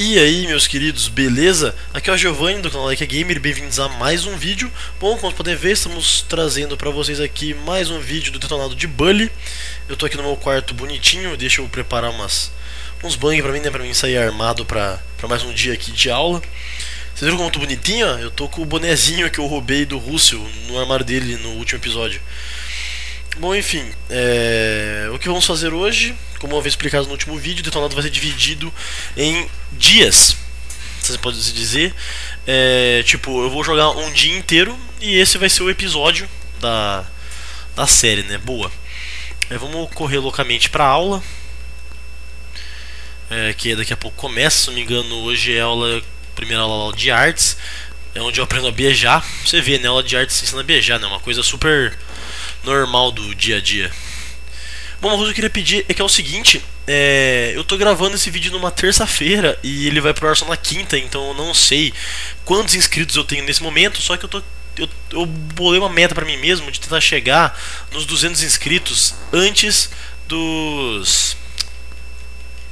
E aí, meus queridos, beleza? Aqui é o Giovanni do canal Like Gamer, bem-vindos a mais um vídeo. Bom, como podem ver, estamos trazendo para vocês aqui mais um vídeo do detonado de Bully. Eu tô aqui no meu quarto bonitinho, deixa eu preparar umas, uns banhos pra mim, né, pra mim sair armado pra mais um dia aqui de aula. Vocês viram como eu tô bonitinho? Eu tô com o bonezinho que eu roubei do Russell no armário dele no último episódio. Bom, enfim, é... o que vamos fazer hoje? Como eu havia explicado no último vídeo, o detonado vai ser dividido em dias. Você pode dizer. É... Tipo, eu vou jogar um dia inteiro e esse vai ser o episódio da, da série, né? Boa. É, vamos correr loucamente para aula. É, que daqui a pouco começa, se não me engano, hoje é a aula, primeira aula de artes. É onde eu aprendo a beijar. Você vê, né? Aula de artes ensina a beijar, né? Uma coisa super normal do dia a dia. Bom, uma coisa que eu queria pedir é que é o seguinte, é, eu tô gravando esse vídeo numa terça-feira e ele vai pro ar só na quinta, então eu não sei quantos inscritos eu tenho nesse momento, só que eu tô eu, eu bolei uma meta para mim mesmo de tentar chegar nos 200 inscritos antes dos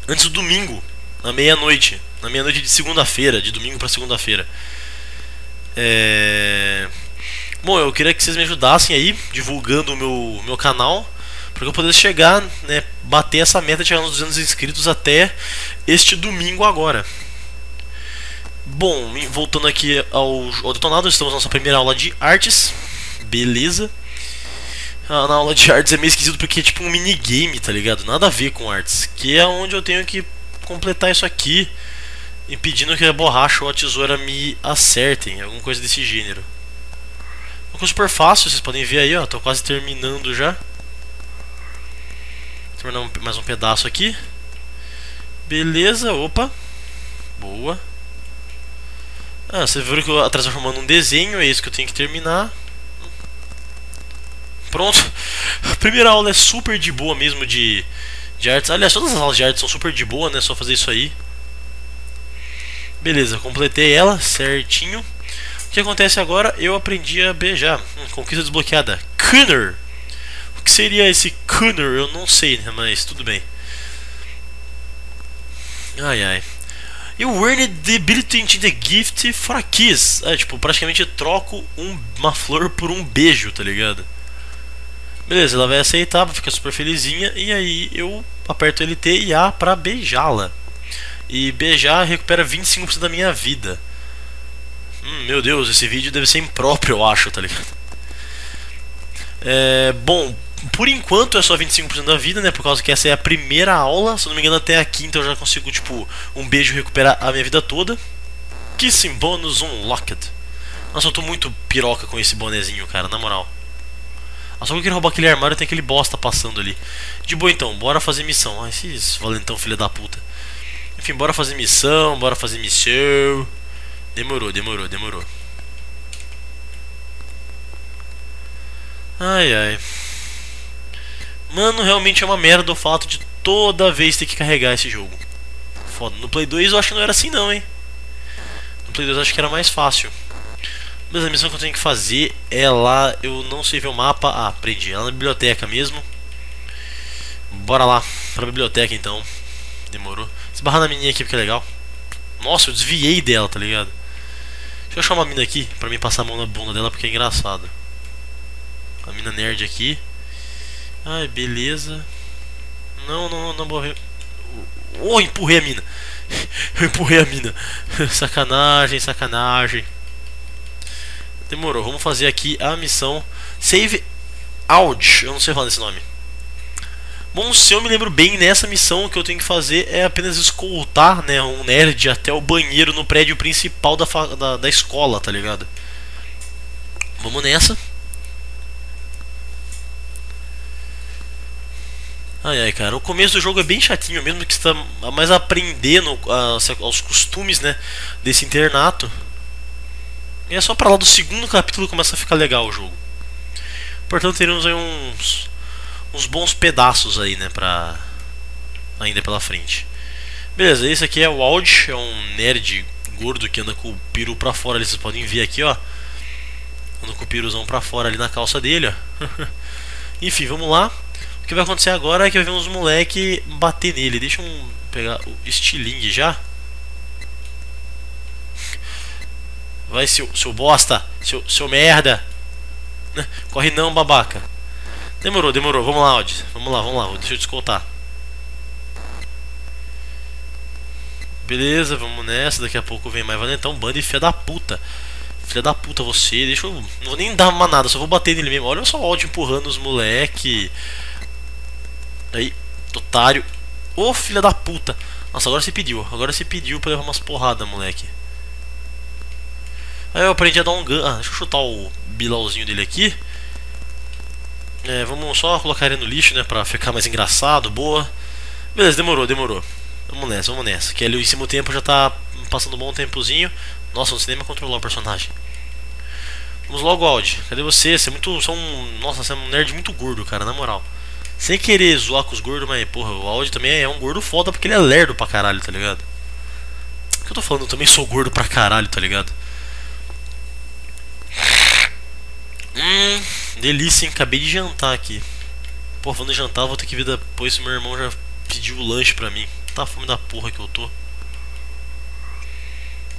antes do domingo, na meia-noite, na meia-noite de segunda-feira, de domingo para segunda-feira. É Bom, eu queria que vocês me ajudassem aí, divulgando o meu, meu canal, para eu pudesse chegar, né, bater essa meta de chegar nos 200 inscritos até este domingo agora. Bom, voltando aqui ao, ao detonado, estamos na nossa primeira aula de artes, beleza. Ah, na aula de artes é meio esquisito porque é tipo um minigame, tá ligado? Nada a ver com artes, que é onde eu tenho que completar isso aqui, impedindo que a borracha ou a tesoura me acertem, alguma coisa desse gênero. Coisa super fácil, vocês podem ver aí, ó. Tô quase terminando já. Terminando mais um pedaço aqui. Beleza, opa. Boa. Ah, você viu que eu atrás formando um desenho, é isso que eu tenho que terminar. Pronto. A primeira aula é super de boa mesmo de, de artes. Aliás, todas as aulas de artes são super de boa, né? Só fazer isso aí. Beleza, completei ela certinho que acontece agora? Eu aprendi a beijar. Hum, conquista desbloqueada. Cunner. O que seria esse Cunner? Eu não sei, né? Mas tudo bem. Ai ai. You earned the ability to the gift for a kiss. É, tipo, praticamente troco um, uma flor por um beijo, tá ligado? Beleza, ela vai aceitar, fica super felizinha. E aí eu aperto LT e A pra beijá-la. E beijar recupera 25% da minha vida. Hum, meu Deus, esse vídeo deve ser impróprio, eu acho, tá ligado? É, bom, por enquanto é só 25% da vida, né? Por causa que essa é a primeira aula. Se não me engano, até a quinta eu já consigo, tipo, um beijo recuperar a minha vida toda. Kissing Bonus Unlocked. Nossa, eu tô muito piroca com esse bonezinho, cara, na moral. Ah, só que eu queria roubar aquele armário e tem aquele bosta passando ali. De boa então, bora fazer missão. Ah, esses valentão filha da puta. Enfim, bora fazer missão, bora fazer missão. Demorou, demorou, demorou. Ai ai. Mano, realmente é uma merda o fato de toda vez ter que carregar esse jogo. Foda. No Play 2 eu acho que não era assim não, hein. No Play 2 eu acho que era mais fácil. Mas a missão que eu tenho que fazer é lá, eu não sei ver o mapa. Ah, aprendi. É lá na biblioteca mesmo. Bora lá, pra biblioteca então. Demorou. Esbarrar na menina aqui porque é legal. Nossa, eu desviei dela, tá ligado? Deixa eu achar uma mina aqui pra mim passar a mão na bunda dela porque é engraçado. A mina nerd aqui. Ai, beleza. Não, não, não, ver. Oh, empurrei a mina. Eu empurrei a mina. sacanagem, sacanagem. Demorou. Vamos fazer aqui a missão Save Out. Eu não sei falar desse nome. Bom, se eu me lembro bem, nessa missão o que eu tenho que fazer é apenas escoltar né, um nerd até o banheiro no prédio principal da, da, da escola, tá ligado? Vamos nessa. Ai ai, cara, o começo do jogo é bem chatinho, mesmo que está mais aprendendo aos costumes né, desse internato. E é só pra lá do segundo capítulo que começa a ficar legal o jogo. Portanto, teremos aí uns uns bons pedaços aí, né, pra ainda pela frente. Beleza, esse aqui é o Audi, é um nerd gordo que anda com o peru pra fora, ali, vocês podem ver aqui, ó. Anda com o piruzão pra fora ali na calça dele, ó. Enfim, vamos lá. O que vai acontecer agora é que vai ver uns moleque bater nele. Deixa eu pegar o estilingue já. Vai, seu, seu bosta. Seu, seu merda. Corre não, babaca. Demorou, demorou. Vamos lá, Audi. Vamos lá, vamos lá. Deixa eu descontar. Beleza, vamos nessa. Daqui a pouco vem mais valentão. Bando filha da puta. Filha da puta você. Deixa eu. Não vou nem dar uma nada, só vou bater nele mesmo. Olha só o Audi empurrando os moleque. Aí, otário. Ô filha da puta. Nossa, agora você pediu. Agora você pediu pra levar umas porradas, moleque. Aí eu aprendi a dar um gun. Ah, deixa eu chutar o bilauzinho dele aqui. É, vamos só colocar ele no lixo, né? Pra ficar mais engraçado, boa. Beleza, demorou, demorou. Vamos nessa, vamos nessa. Que ali cima do tempo já tá passando um bom tempozinho. Nossa, não sei nem controlar o personagem. Vamos logo, Audi. Cadê você? Você é muito. Você é um, nossa, você é um nerd muito gordo, cara, na moral. Sem querer zoar com os gordos, mas porra, o Audi também é um gordo foda porque ele é lerdo pra caralho, tá ligado? O que eu tô falando? Eu também sou gordo pra caralho, tá ligado? Hum, delícia, hein? Acabei de jantar aqui. Pô, falando de jantar, vou ter que ver depois se meu irmão já pediu o lanche pra mim. Tá a fome da porra que eu tô.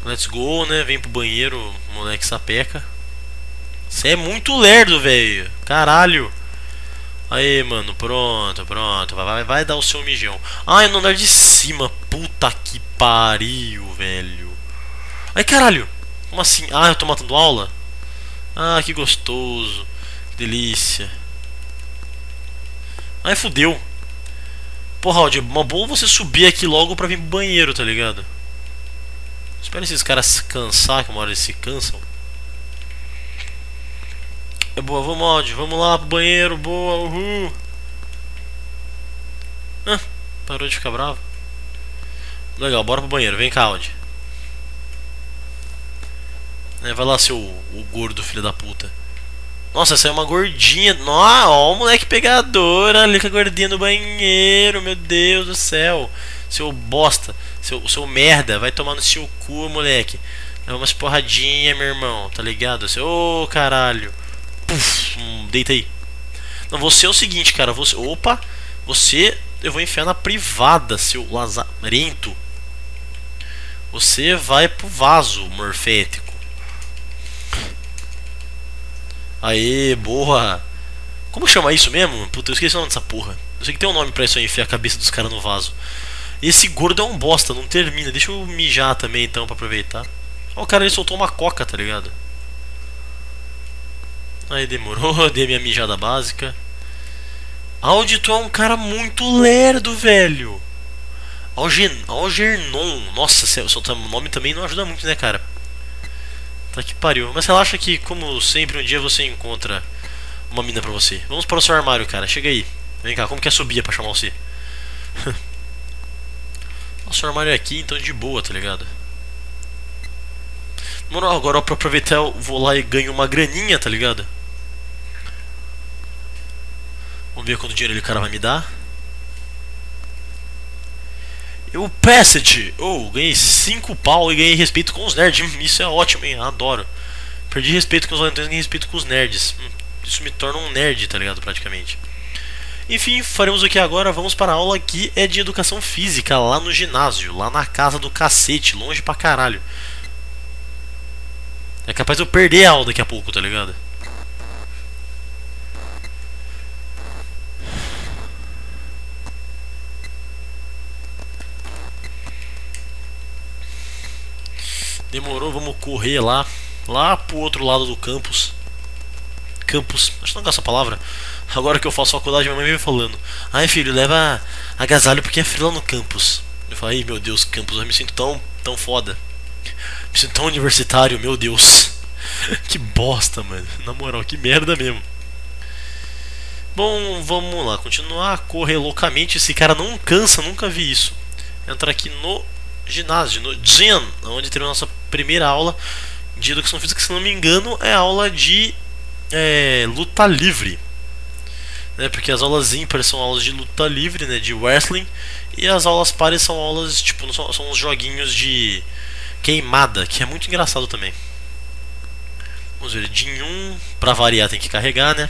Let's go, né? Vem pro banheiro, moleque sapeca. Você é muito lerdo, velho. Caralho. Aí, mano, pronto, pronto. Vai, vai, vai dar o seu mijão. Ai, no andar de cima. Puta que pariu, velho. Ai, caralho. Como assim? Ah, eu tô matando aula? Ah, que gostoso. Delícia. Ai, fudeu. Porra, Aldi, uma boa você subir aqui logo pra vir pro banheiro, tá ligado? Espera esses caras se cansar, que uma hora eles se cansam. É boa, vamos Audi, vamos lá pro banheiro, boa, uhul. Ah, parou de ficar bravo. Legal, bora pro banheiro, vem cá, Audi. É, vai lá, seu o gordo filho da puta. Nossa, essa é uma gordinha. Nossa, ó, o moleque pegador ali com a gordinha no banheiro, meu Deus do céu. Seu bosta, seu, seu merda, vai tomar no seu cu, moleque. Leva umas porradinha, meu irmão, tá ligado? Seu, oh, caralho. Puf, hum, deita aí. Não, você é o seguinte, cara. Você. Opa! Você. Eu vou enfiar na privada, seu lazarento. Você vai pro vaso morfético. Aê, boa! Como chama isso mesmo? Puta, eu esqueci o nome dessa porra. Eu sei que tem um nome pra isso aí, enfiar a cabeça dos caras no vaso. Esse gordo é um bosta, não termina. Deixa eu mijar também então pra aproveitar. Ó, o cara ele soltou uma coca, tá ligado? Aí demorou, dei minha mijada básica. Audito é um cara muito lerdo, velho. Algen Algernon. Nossa, seu nome também não ajuda muito, né, cara? Que pariu. Mas relaxa que, como sempre, um dia você encontra uma mina pra você. Vamos para o seu armário, cara. Chega aí. Vem cá, como que é subir pra chamar você? Nosso armário é aqui, então de boa, tá ligado? Mano, agora pra aproveitar eu vou lá e ganho uma graninha, tá ligado? Vamos ver quanto dinheiro o cara vai me dar. Eu Passage! Oh, ganhei 5 pau e ganhei respeito com os nerds. Isso é ótimo, hein? Adoro. Perdi respeito com os valentões e ganhei respeito com os nerds. Hum, isso me torna um nerd, tá ligado? Praticamente. Enfim, faremos o que agora? Vamos para a aula que é de educação física lá no ginásio, lá na casa do cacete, longe pra caralho. É capaz de eu perder a aula daqui a pouco, tá ligado? Demorou, vamos correr lá. Lá pro outro lado do campus. Campus, acho que não é essa palavra. Agora que eu faço faculdade, minha mãe me falando. Ai filho, leva agasalho porque é frio lá no campus. Eu falei, meu Deus, campus, eu me sinto tão, tão foda. Me sinto tão universitário, meu Deus. que bosta, mano. Na moral, que merda mesmo. Bom, vamos lá, continuar, correr loucamente. Esse cara não cansa, nunca vi isso. Entra aqui no ginásio, no gym, onde teremos nossa primeira aula de educação física, se não me engano, é aula de é, luta livre. Né, porque as aulas ímpares são aulas de luta livre, né, de wrestling, e as aulas pares são aulas, tipo, são, são uns joguinhos de queimada, que é muito engraçado também. Vamos ver, de 1, pra variar tem que carregar, né?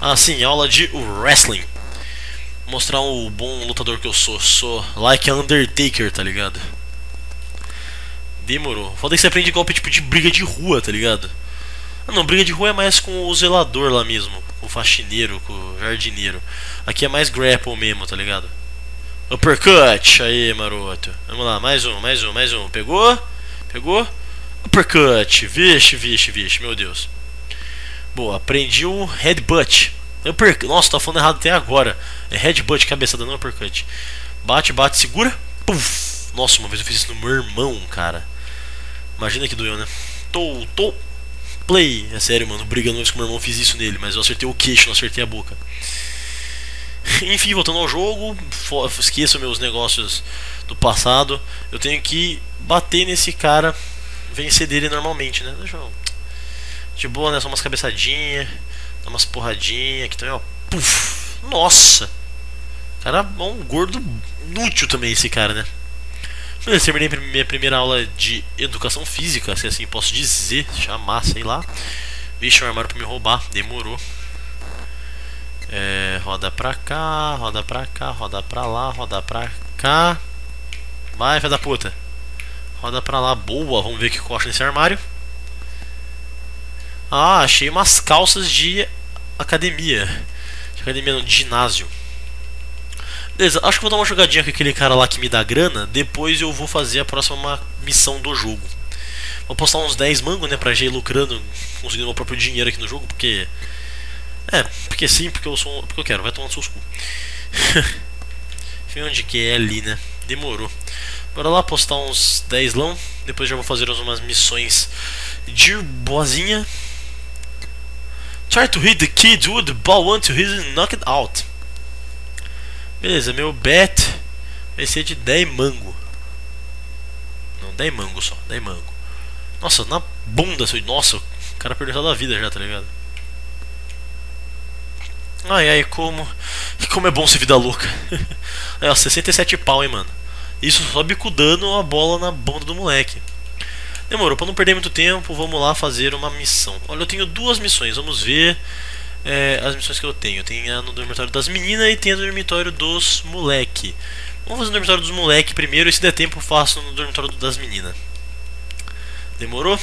Ah, sim, aula de wrestling mostrar o bom lutador que eu sou. Sou like Undertaker, tá ligado? Demorou. Foda que você aprende golpe tipo de briga de rua, tá ligado? Ah, não, briga de rua é mais com o zelador lá mesmo. Com o faxineiro, com o jardineiro. Aqui é mais grapple mesmo, tá ligado? Uppercut! Aí, maroto. Vamos lá, mais um, mais um, mais um. Pegou? Pegou? Uppercut! Vixe, vixe, vixe, meu Deus. Boa, aprendi o headbutt. Uppercut. Nossa, tá falando errado até agora. É headbutt, cabeçada, não uppercut. Bate, bate, segura. Puf. Nossa, uma vez eu fiz isso no meu irmão, cara. Imagina que doeu, né? Tô, tô. Play. É sério, mano. Brigando com meu irmão, fiz isso nele. Mas eu acertei o queixo, não acertei a boca. Enfim, voltando ao jogo. Esqueça meus negócios do passado. Eu tenho que bater nesse cara. Vencer dele normalmente, né? Deixa eu. De boa, né? Só umas cabeçadinhas. Dá umas porradinhas. Aqui também, ó. Puf. Nossa! Cara, um gordo inútil também esse cara, né? Eu terminei minha primeira aula de educação física, se assim posso dizer, chamar, sei lá. Vixe, um armário pra me roubar, demorou. É, roda pra cá, roda pra cá, roda pra lá, roda pra cá. Vai, filho da puta. Roda pra lá, boa, vamos ver o que acho nesse armário. Ah, achei umas calças de academia. De academia, não, de ginásio. Beleza, acho que vou dar uma jogadinha com aquele cara lá que me dá grana. Depois eu vou fazer a próxima missão do jogo. Vou postar uns 10 mangos, né, pra já ir lucrando, conseguindo meu próprio dinheiro aqui no jogo, porque. É, porque sim, porque eu sou. Porque eu quero, vai tomar no seus cu. Enfim, onde que é ali, né? Demorou. Bora lá postar uns 10 lão. Depois já vou fazer umas missões de boazinha. Try to hit the kid with the ball once you hit and knock it out. Beleza, meu bet vai ser de 10 mango. Não, 10 mango só, 10 mango. Nossa, na bunda, nossa, o cara perdeu toda a vida já, tá ligado? Ai ai, como. Como é bom ser vida louca. é, ó, 67 pau, hein, mano. Isso só bicudando a bola na bunda do moleque. Demorou, pra não perder muito tempo, vamos lá fazer uma missão. Olha, eu tenho duas missões, vamos ver é, as missões que eu tenho. Tem a no dormitório das meninas e tem a no dormitório dos moleque. Vamos fazer no dormitório dos moleque primeiro e se der tempo eu faço no dormitório das meninas. Demorou?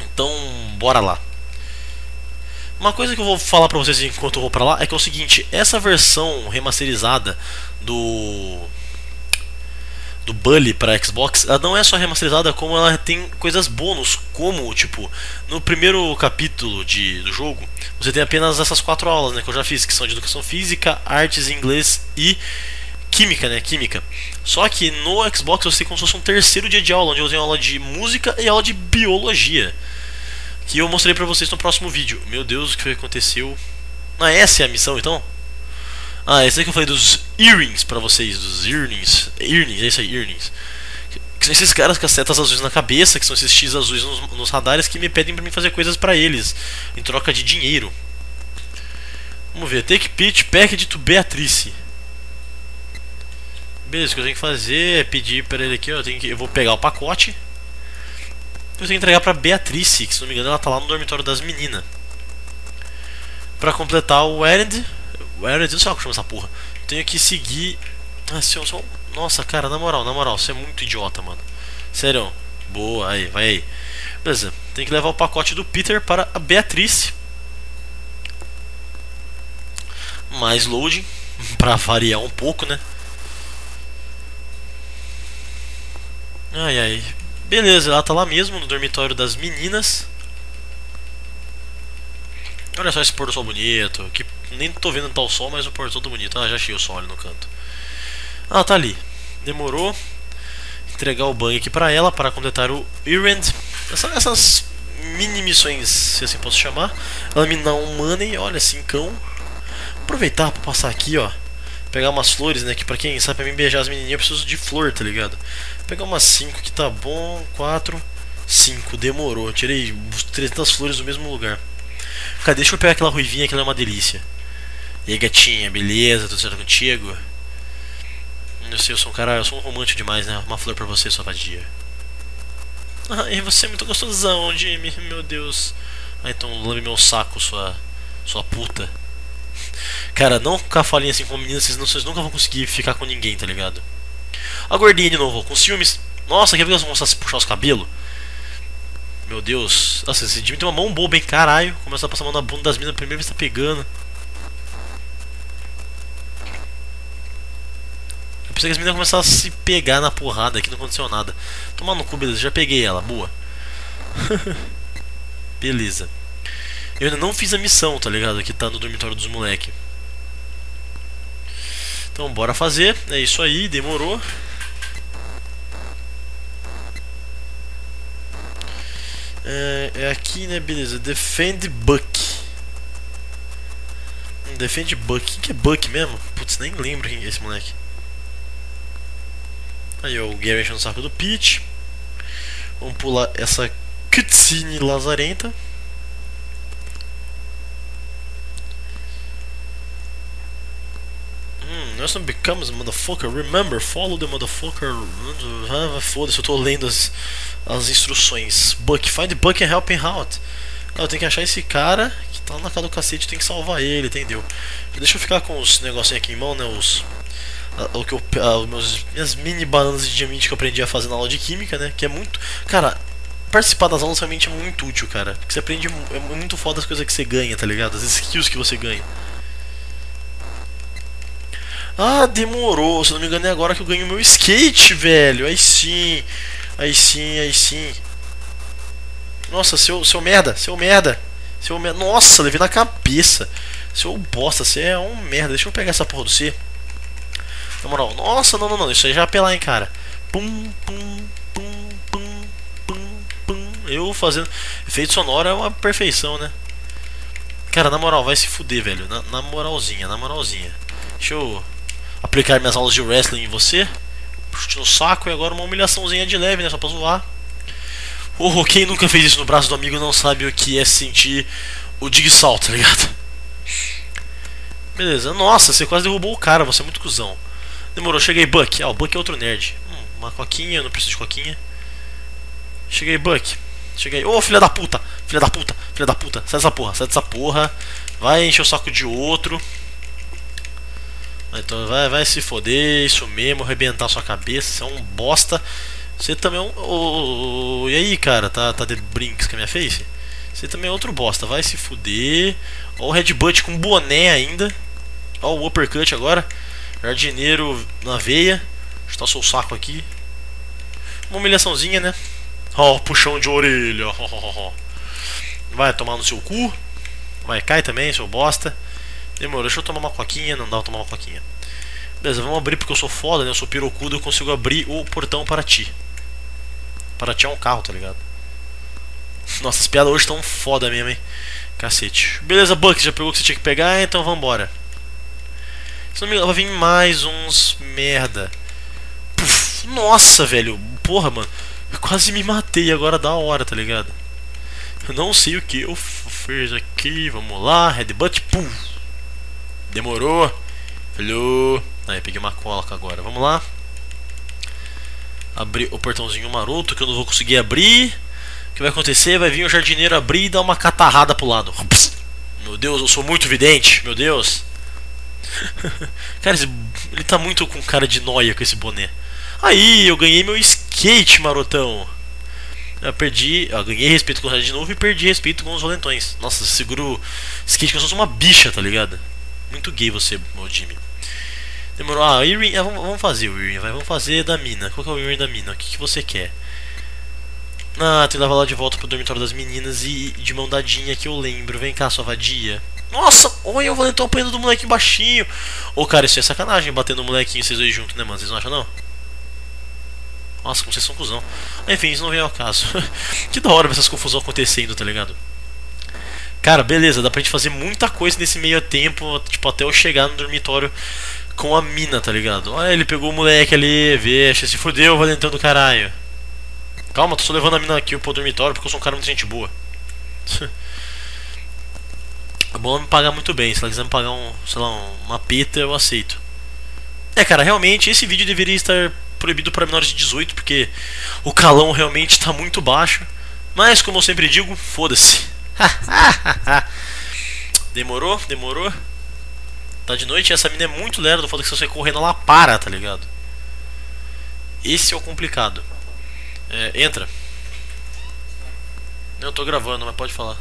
Então, bora lá. Uma coisa que eu vou falar pra vocês enquanto eu vou pra lá é que é o seguinte, essa versão remasterizada do do Bully para Xbox, ela não é só remasterizada, como ela tem coisas bônus, como, tipo, no primeiro capítulo de, do jogo, você tem apenas essas quatro aulas, né, que eu já fiz, que são de educação física, artes, inglês e química, né, química. Só que no Xbox você tem como se fosse um terceiro dia de aula, onde eu tenho aula de música e aula de biologia, que eu mostrei pra vocês no próximo vídeo. Meu Deus, o que aconteceu? Ah, essa é a missão, então? Ah, esse aí que eu falei dos earrings pra vocês, dos earrings. Earrings, é isso aí, earrings. Que são esses caras com as setas azuis na cabeça, que são esses X azuis nos, nos radares que me pedem pra mim fazer coisas pra eles, em troca de dinheiro. Vamos ver, take pitch package to Beatrice. Beleza, o que eu tenho que fazer é pedir pra ele aqui, ó, eu, tenho que, eu vou pegar o pacote. Eu tenho que entregar pra Beatrice, que se não me engano ela tá lá no dormitório das meninas. Pra completar o errand, o Aaron, não sei como chama essa porra. Tenho que seguir. Ah, eu. Nossa, cara, na moral, na moral, você é muito idiota, mano. Sério. Boa, aí, vai aí. Beleza, tem que levar o pacote do Peter para a Beatriz. Mais loading, para variar um pouco, né? Ai ai. Beleza, ela tá lá mesmo no dormitório das meninas. Olha só esse pôr do sol bonito. Que nem tô vendo tal sol, mas o pôr do sol bonito. Ah, já achei o sol ali no canto. Ah, tá ali. Demorou. Entregar o banho aqui pra ela para completar o errand. Essa, essas mini missões, se assim posso chamar. Ela me dá um money, olha, cincão. Aproveitar pra passar aqui, ó. Pegar umas flores, né? Que pra quem sabe, pra mim beijar as menininhas eu preciso de flor, tá ligado? Pegar umas 5 que tá bom. 4, 5, demorou. Tirei 300 flores do mesmo lugar. Cadê? Deixa eu pegar aquela ruivinha que ela é uma delícia. E aí, gatinha, beleza? Tudo certo contigo? Eu sei, eu sou um cara, eu sou um romântico demais, né? Uma flor pra você, sua vadia. Ai, você é muito gostosão, Jimmy, meu Deus. Ah, então lambe meu saco, sua. sua puta. Cara, não ficar falinha assim com meninas, vocês, não, vocês nunca vão conseguir ficar com ninguém, tá ligado? A gordinha de novo, com ciúmes. Nossa, quer ver que elas vão puxar os cabelos? Meu Deus. Nossa, esse Jimmy tem uma mão boba, hein? Caralho. Começar a passar a mão na bunda das minas primeiro vez tá pegando. Eu pensei que as meninas começaram a se pegar na porrada aqui, não aconteceu nada. Toma no cu, beleza. Já peguei ela, boa. beleza. Eu ainda não fiz a missão, tá ligado? Que tá no dormitório dos moleque. Então bora fazer. É isso aí, demorou. É, é aqui, né? Beleza. Defend Buck. Defende Buck. Quem que é Buck mesmo? Putz, nem lembro quem é esse moleque. Aí, ó, o Gary enchendo o saco do Peach. Vamos pular essa cutscene lazarenta. Nelson becomes a motherfucker. Remember, follow the motherfucker. Ah, Foda-se, eu tô lendo as, as instruções. Buck, find Buck and help him out. Ah, eu tenho que achar esse cara que tá na casa do cacete, tem que salvar ele, entendeu? Deixa eu ficar com os negocinhos aqui em mão, né? Os. O que eu, os meus, minhas mini bananas de diamante que eu aprendi a fazer na aula de química, né? Que é muito. Cara, participar das aulas realmente é muito útil, cara. Porque você aprende. É muito foda as coisas que você ganha, tá ligado? As skills que você ganha. Ah, demorou. Se não me engano, é agora que eu ganho meu skate, velho. Aí sim. Aí sim, aí sim. Nossa, seu, seu merda, seu merda. Seu merda. Nossa, levei na cabeça. Seu bosta, você é um merda. Deixa eu pegar essa porra do C. Na moral, nossa, não, não, não. Isso aí já é apelar, hein, cara. Pum, pum, pum, pum, pum, pum. Eu fazendo. Efeito sonoro é uma perfeição, né? Cara, na moral, vai se fuder, velho. Na, na moralzinha, na moralzinha. Deixa eu aplicar minhas aulas de wrestling em você. Chute no saco e agora uma humilhaçãozinha de leve, né? Só pra zoar. Oh, quem nunca fez isso no braço do amigo não sabe o que é sentir o dig salt, tá ligado? Beleza, nossa, você quase derrubou o cara, você é muito cuzão. Demorou, cheguei Buck. Ah, o Buck é outro nerd. Hum, uma coquinha, eu não preciso de coquinha. Cheguei Buck. Cheguei. Ô, oh, filha da puta! Filha da puta! Filha da puta! Sai dessa porra, sai dessa porra. Vai encher o saco de outro. Então vai, vai se foder, isso mesmo, arrebentar sua cabeça, você é um bosta. Você também é um. Oh, oh, e aí, cara, tá, tá de brinks com a minha face? Você também é outro bosta, vai se fuder. Ó o headbutt com boné ainda. Ó o uppercut agora. Jardineiro na veia. Chutar seu saco aqui. Uma humilhaçãozinha, né? Ó, puxão de orelha. Vai tomar no seu cu. Vai, cai também, seu bosta. Demorou, deixa eu tomar uma coquinha, não dá pra tomar uma coquinha. Beleza, vamos abrir porque eu sou foda, né? Eu sou pirocudo, eu consigo abrir o portão para ti. Para ti é um carro, tá ligado? Nossa, as piadas hoje estão foda mesmo, hein? Cacete. Beleza, Buck, já pegou o que você tinha que pegar, então vambora. Se não me engano, vai vir mais uns merda. Puf, nossa, velho. Porra, mano. Eu quase me matei agora da hora, tá ligado? Eu não sei o que eu fiz aqui. Vamos lá, headbutt. Puf. Demorou. Falhou. Aí, peguei uma coloca agora. Vamos lá. Abrir o portãozinho maroto que eu não vou conseguir abrir. O que vai acontecer? Vai vir o jardineiro abrir e dar uma catarrada pro lado. Meu Deus, eu sou muito vidente. Meu Deus. cara, ele tá muito com cara de noia com esse boné. Aí, eu ganhei meu skate, marotão. Eu perdi, eu ganhei respeito com o de novo e perdi respeito com os valentões. Nossa, seguro skate que eu sou uma bicha, tá ligado? Muito gay você, meu Jimmy. Demorou. Ah, Earring. Ah, vamos, fazer o Earring, vai. Vamos fazer da mina. Qual que é o Earring da mina? O que, que você quer? Ah, tem que levar lá de volta pro dormitório das meninas e, de mão dadinha que eu lembro. Vem cá, sua vadia. Nossa, olha o Valentão apanhando do molequinho baixinho. Ô, cara, isso é sacanagem batendo no molequinho vocês dois juntos, né, mano? Vocês não acham, não? Nossa, como vocês são cuzão. Enfim, isso não vem ao caso. que da hora essas confusões acontecendo, tá ligado? Cara, beleza, dá pra gente fazer muita coisa nesse meio tempo, tipo, até eu chegar no dormitório com a mina, tá ligado? Olha, ele pegou o moleque ali, veja, se fodeu, valentão do caralho. Calma, tô só levando a mina aqui pro dormitório porque eu sou um cara muito gente boa. é bom me pagar muito bem, se ela quiser me pagar um, sei lá, uma pita, eu aceito. É, cara, realmente esse vídeo deveria estar proibido para menores de 18, porque o calão realmente tá muito baixo. Mas, como eu sempre digo, foda-se. demorou? Demorou? Tá de noite e essa mina é muito lerda do fato que se você correndo ela para, tá ligado? Esse é o complicado. É, entra. Eu tô gravando, mas pode falar.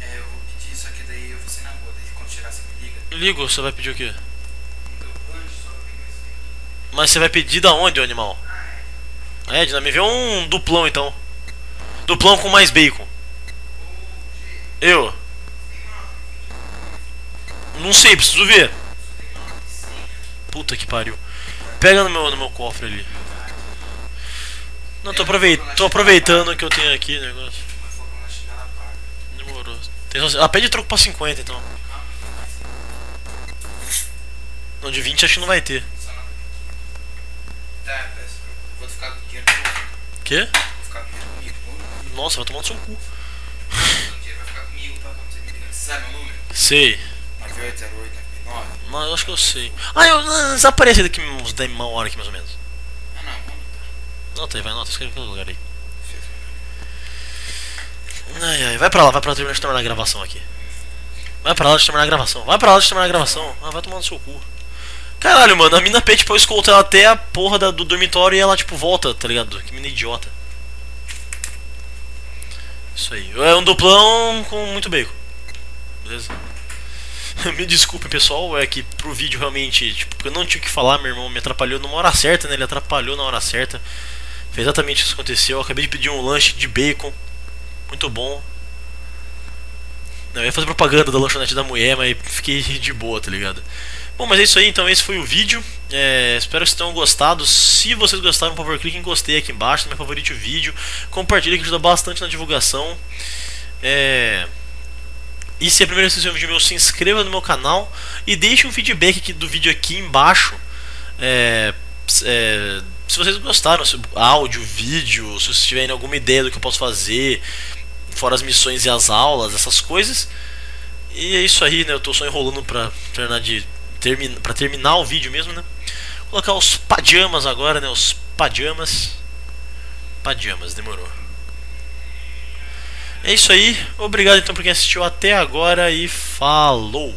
É, eu vou pedir isso aqui daí, eu vou ser na rua, daí quando chegar você me liga. Ligo, você vai pedir o quê? Mas você vai pedir da onde, animal? É, Edna, me vê um duplão então. Duplão com mais bacon. Eu? Não sei, preciso ver. Puta que pariu. Pega no meu, no meu cofre ali. Não, tô, aproveit tô aproveitando que eu tenho aqui o negócio. Demorou. Tem só- ah, pede troco pra 50 então. Não, de 20 acho que não vai ter. Tá, vou ficar com dinheiro comigo. Quê? Todo Nossa, vai tomar no seu cu. o dinheiro vai ficar comigo pra quando você me ligar. Você Sei. 9808 99? Não, eu acho que eu sei. Ah, eu não, desaparece daqui uns 10 uma hora aqui mais ou menos. Ah não, vamos Nota aí, vai, nota, escreve aquele lugar aí. Ai, ai, vai pra lá, vai pra lá terminar de terminar a gravação aqui. Vai pra lá de terminar a gravação. Vai pra lá de terminar a gravação. Ah, vai tomar no seu cu. Caralho, mano, a mina pede pra eu escoltar ela até a porra da- do dormitório e ela, tipo, volta, tá ligado? Que mina idiota. Isso aí. É um duplão com muito bacon. Beleza? Me desculpe, pessoal, é que pro vídeo realmente, tipo, eu não tinha o que falar, meu irmão me atrapalhou numa hora certa, né? Ele atrapalhou na hora certa. Foi exatamente isso que aconteceu. Eu acabei de pedir um lanche de bacon. Muito bom. Não, eu ia fazer propaganda da lanchonete da mulher, mas fiquei de boa, tá ligado? Bom, mas é isso aí, então esse foi o vídeo. É, espero que vocês tenham gostado. Se vocês gostaram, por favor, clique em gostei aqui embaixo, também favorite o vídeo. Compartilhe que ajuda bastante na divulgação. É... E se é a primeira vez que você um vídeo meu, se inscreva no meu canal e deixe um feedback aqui do vídeo aqui embaixo. É, é, se vocês gostaram, se, áudio, vídeo, se vocês tiverem alguma ideia do que eu posso fazer, fora as missões e as aulas, essas coisas. E é isso aí, né? Eu tô só enrolando pra terminar de termi para terminar o vídeo mesmo, né? Vou colocar os pajamas agora, né? Os pajamas. Pajamas, demorou. É isso aí. Obrigado então por quem assistiu até agora e falou.